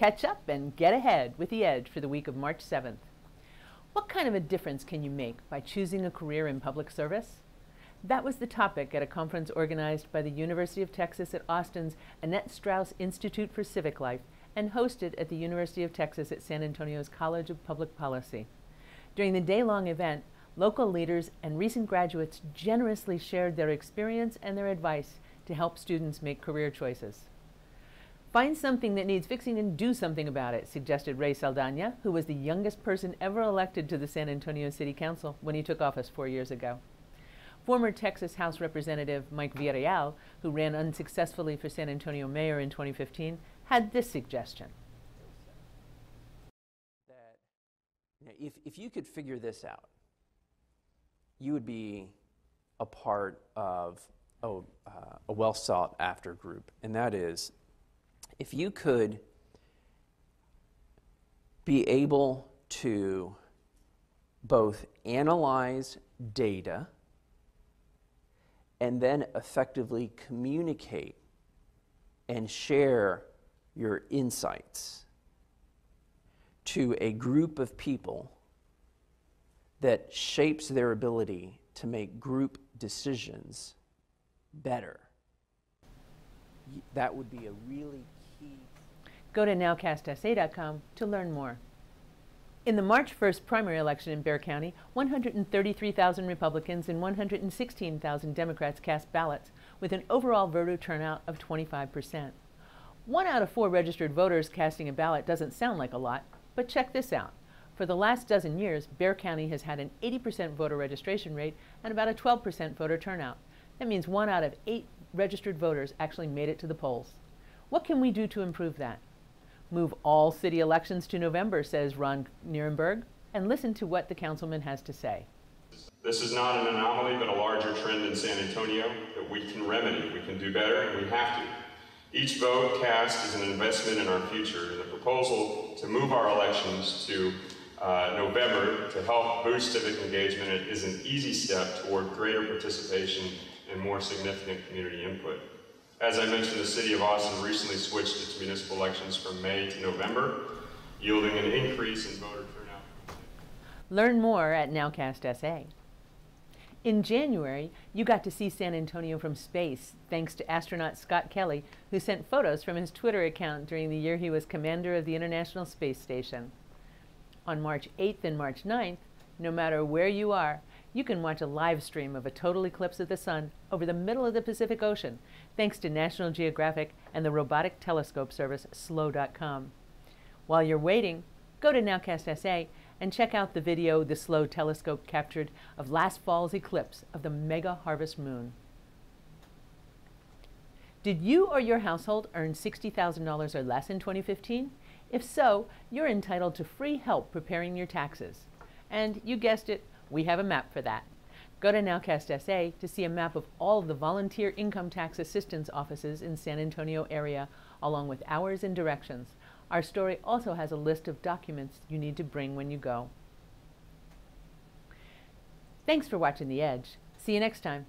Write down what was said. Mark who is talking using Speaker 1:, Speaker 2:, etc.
Speaker 1: Catch up and get ahead with The Edge for the week of March 7th. What kind of a difference can you make by choosing a career in public service? That was the topic at a conference organized by the University of Texas at Austin's Annette Strauss Institute for Civic Life and hosted at the University of Texas at San Antonio's College of Public Policy. During the day long event, local leaders and recent graduates generously shared their experience and their advice to help students make career choices. Find something that needs fixing and do something about it, suggested Rey Saldaña, who was the youngest person ever elected to the San Antonio City Council when he took office four years ago. Former Texas House Representative Mike Villarreal, who ran unsuccessfully for San Antonio mayor in 2015, had this suggestion.
Speaker 2: That if, if you could figure this out, you would be a part of a, uh, a well sought after group, and that is if you could be able to both analyze data and then effectively communicate and share your insights to a group of people that shapes their ability to make group decisions better. That would be a really
Speaker 1: Go to nowcastsa.com to learn more. In the March 1st primary election in Bexar County, 133,000 Republicans and 116,000 Democrats cast ballots, with an overall voter turnout of 25%. One out of four registered voters casting a ballot doesn't sound like a lot, but check this out. For the last dozen years, Bexar County has had an 80% voter registration rate and about a 12% voter turnout. That means one out of eight registered voters actually made it to the polls. What can we do to improve that? Move all city elections to November, says Ron Nirenberg, and listen to what the councilman has to say.
Speaker 3: This is not an anomaly, but a larger trend in San Antonio that we can remedy. We can do better, and we have to. Each vote cast is an investment in our future, and the proposal to move our elections to uh, November to help boost civic engagement is an easy step toward greater participation and more significant community input. As I mentioned, the City of Austin recently switched its municipal elections from May to November, yielding an increase in voter turnout.
Speaker 1: Learn more at Nowcast SA. In January, you got to see San Antonio from space thanks to astronaut Scott Kelly, who sent photos from his Twitter account during the year he was commander of the International Space Station. On March 8th and March 9th, no matter where you are, you can watch a live stream of a total eclipse of the sun over the middle of the Pacific Ocean, thanks to National Geographic and the robotic telescope service Slooh.com. While you're waiting, go to Nowcast SA and check out the video the Slooh telescope captured of last fall's eclipse of the mega harvest moon. Did you or your household earn $60,000 or less in 2015? If so, you're entitled to free help preparing your taxes. And you guessed it, we have a map for that. Go to Nowcast SA to see a map of all of the volunteer income tax assistance offices in San Antonio area, along with hours and directions. Our story also has a list of documents you need to bring when you go. Thanks for watching The Edge. See you next time.